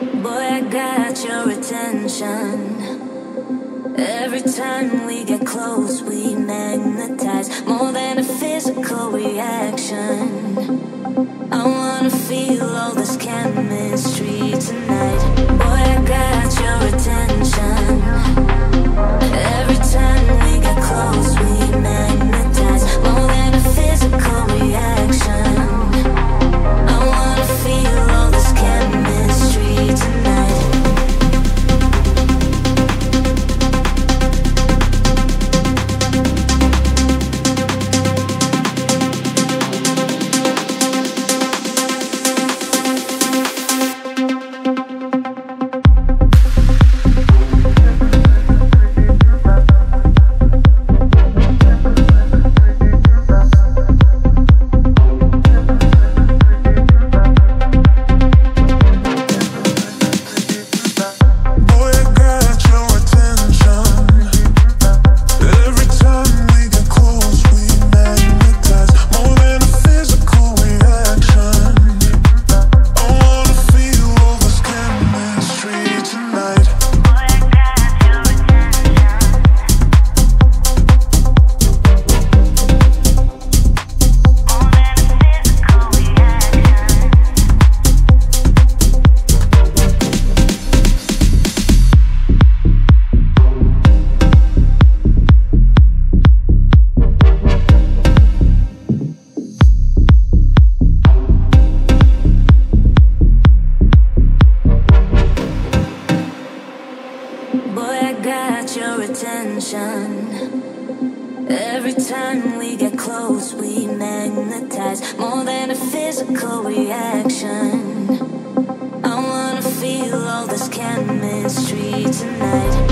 Boy, I got your attention. Every time we get close, we magnetize more than a physical reaction. I wanna feel attention. Every time we get close, we magnetize more than a physical reaction. I wanna feel all this chemistry tonight.